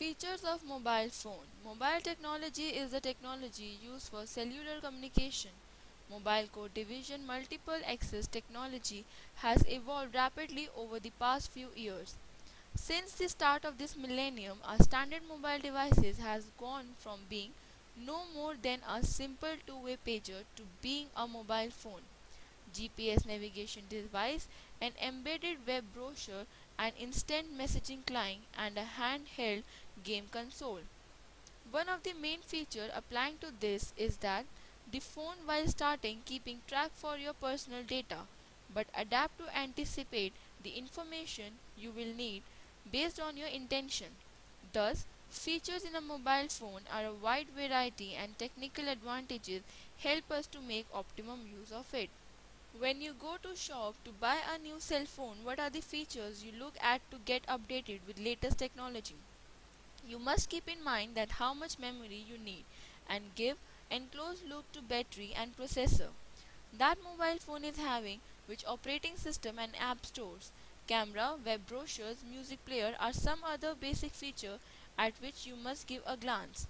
Features of mobile phone. Mobile technology is the technology used for cellular communication. Mobile code division multiple access technology has evolved rapidly over the past few years. Since the start of this millennium, our standard mobile devices has gone from being no more than a simple two-way pager to being a mobile phone. GPS navigation device, an embedded web browser, an instant messaging client, and a handheld game console. One of the main features applying to this is that the phone while starting keeping track for your personal data but adapt to anticipate the information you will need based on your intention. Thus, features in a mobile phone are a wide variety and technical advantages help us to make optimum use of it. When you go to shop to buy a new cell phone, what are the features you look at to get updated with latest technology? You must keep in mind that how much memory you need and give and close look to battery and processor. That mobile phone is having which operating system and app stores camera web browsers music player are some other basic feature at which you must give a glance.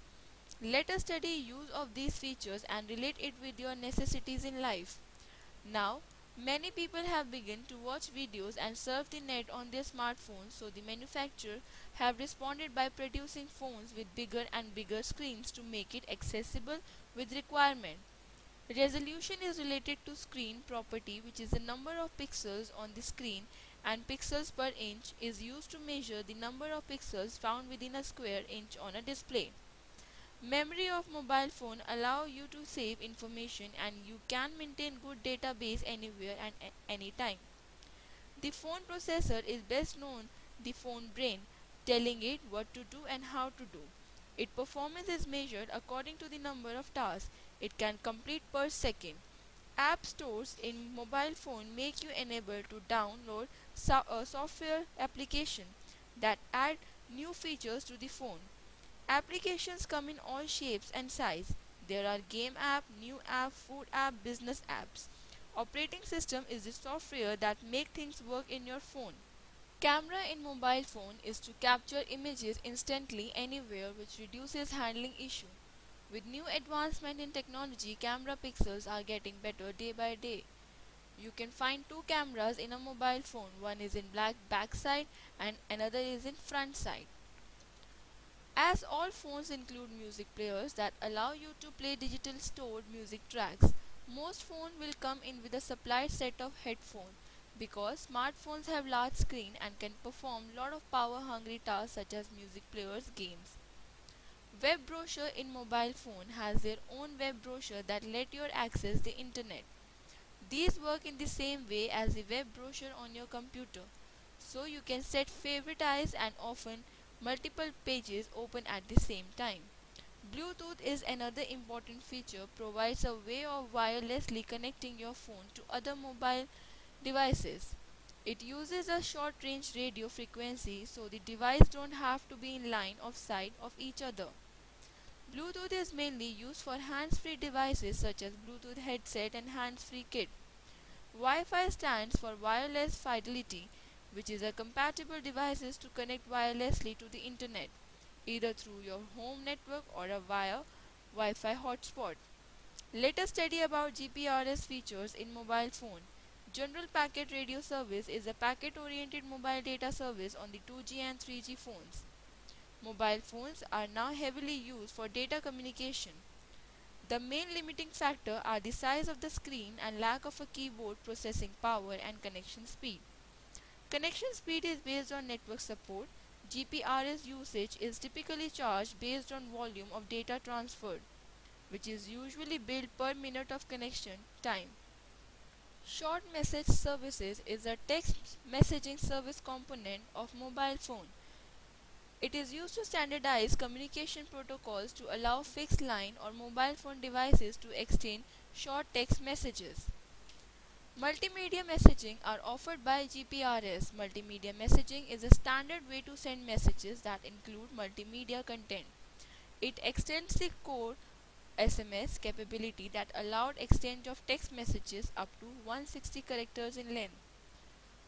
Let us study use of these features and relate it with your necessities in life. Now Many people have begun to watch videos and surf the net on their smartphones, so the manufacturers have responded by producing phones with bigger and bigger screens to make it accessible with requirement. Resolution is related to screen property which is the number of pixels on the screen and pixels per inch is used to measure the number of pixels found within a square inch on a display. Memory of mobile phone allow you to save information and you can maintain good database anywhere and anytime. The phone processor is best known the phone brain, telling it what to do and how to do. Its performance is measured according to the number of tasks it can complete per second. App stores in mobile phone make you enable to download so a software application that add new features to the phone. Applications come in all shapes and size. There are game app, new app, food app, business apps. Operating system is the software that make things work in your phone. Camera in mobile phone is to capture images instantly anywhere which reduces handling issue. With new advancement in technology, camera pixels are getting better day by day. You can find two cameras in a mobile phone. One is in black backside and another is in front side. As all phones include music players that allow you to play digital stored music tracks, most phones will come in with a supplied set of headphones because smartphones have large screen and can perform lot of power hungry tasks such as music players games. Web browser in mobile phone has their own web browser that let you access the internet. These work in the same way as the web browser on your computer. So you can set favoritize and often multiple pages open at the same time. Bluetooth is another important feature provides a way of wirelessly connecting your phone to other mobile devices. It uses a short range radio frequency so the device don't have to be in line of sight of each other. Bluetooth is mainly used for hands-free devices such as Bluetooth headset and hands-free kit. Wi-Fi stands for wireless fidelity which is a compatible devices to connect wirelessly to the internet either through your home network or a via Wi-Fi hotspot. Let us study about GPRS features in mobile phone. General Packet Radio Service is a packet-oriented mobile data service on the 2G and 3G phones. Mobile phones are now heavily used for data communication. The main limiting factor are the size of the screen and lack of a keyboard processing power and connection speed. Connection speed is based on network support. GPRS usage is typically charged based on volume of data transferred, which is usually billed per minute of connection time. Short message services is a text messaging service component of mobile phone. It is used to standardize communication protocols to allow fixed line or mobile phone devices to exchange short text messages. Multimedia messaging are offered by GPRS. Multimedia messaging is a standard way to send messages that include multimedia content. It extends the core SMS capability that allowed exchange of text messages up to 160 characters in length.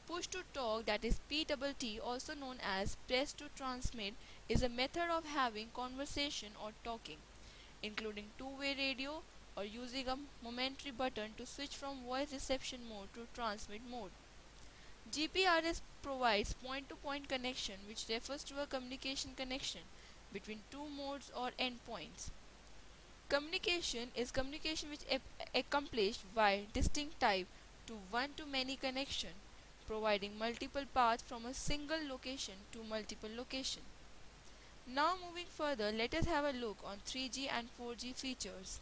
Push to talk that is PTT also known as press to transmit is a method of having conversation or talking, including two-way radio or using a momentary button to switch from voice reception mode to transmit mode. GPRS provides point-to-point connection which refers to a communication connection between two modes or endpoints. Communication is communication which is accomplished via distinct type to one-to-many connection, providing multiple paths from a single location to multiple location. Now moving further, let us have a look on 3G and 4G features.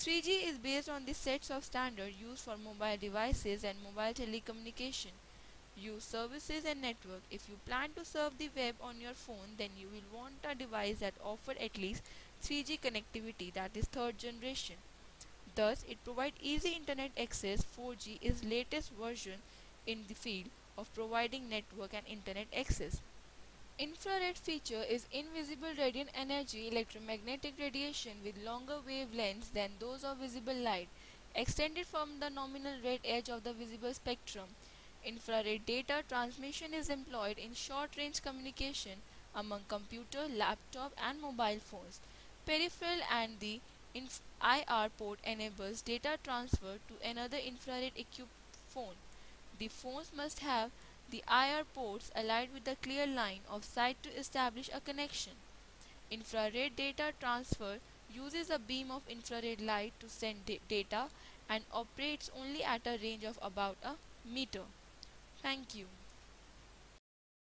3G is based on the sets of standards used for mobile devices and mobile telecommunication. Use services and network. If you plan to surf the web on your phone, then you will want a device that offers at least 3G connectivity that is third generation. Thus, it provides easy internet access. 4G is latest version in the field of providing network and internet access. Infrared feature is invisible radiant energy electromagnetic radiation with longer wavelengths than those of visible light, extended from the nominal red edge of the visible spectrum. Infrared data transmission is employed in short-range communication among computer, laptop and mobile phones. Peripheral and the IR port enables data transfer to another infrared equipped phone. The phones must have the IR ports aligned with a clear line of sight to establish a connection. Infrared data transfer uses a beam of infrared light to send data and operates only at a range of about a meter. Thank you.